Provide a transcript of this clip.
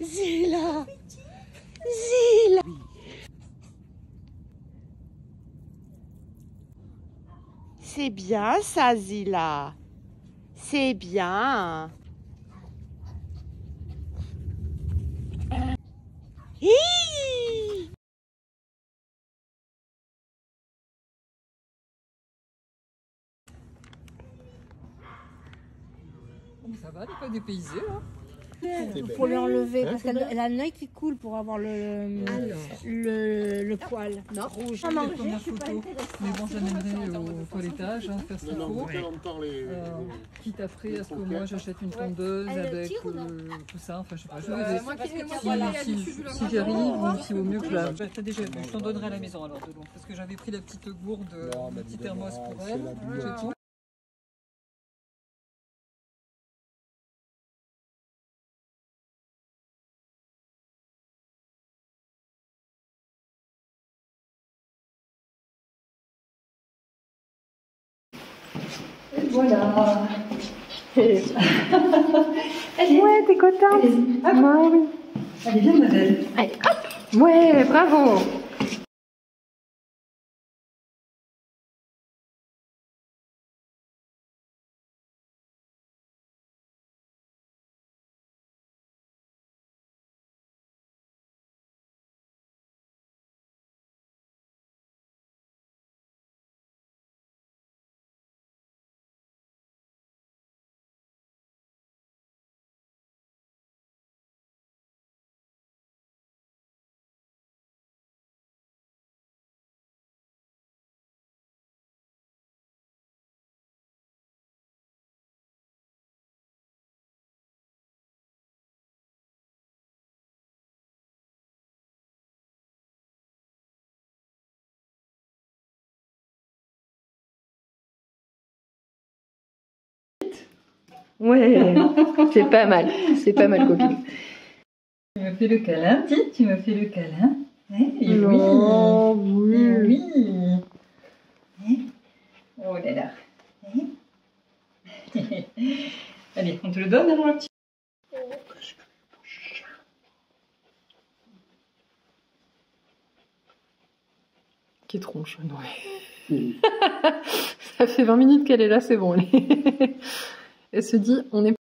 Zila Zila C'est bien ça, Zila. C'est bien. Hi Ça va, n'est pas dépaysée là pour lui enlever, parce qu'elle elle a un œil qui coule pour avoir le, le, le poil Non, rouge. j'ai les premières photos. Mais bon, j'amènerai au toilettage, hein, faire ce qu'il faut. Euh, quitte après à ce que moi j'achète une tondeuse avec euh, tout ça. Enfin, je sais pas, je vais Si, si, si j'y arrive, ou s'il vaut mieux que la. Bah, déjà, je t'en donnerai à la maison alors de l'eau. Parce que j'avais pris la petite gourde, le petit thermos pour elle. J'ai tout. Voilà. Ouais, t'es contente Moi, oui. Allez, viens, ma belle. Allez, hop Ouais, bravo Ouais, c'est pas mal, c'est pas mal, copine. Tu me fais le câlin, petit, tu me fais le câlin. Hein Et oui. Non, Et oui. oui. Hein Oh là là. Hein Allez, on te le donne alors, le petit. Qui tronche, ouais. Ça fait 20 minutes qu'elle est là, c'est bon. Elle, est- elle se dit, on est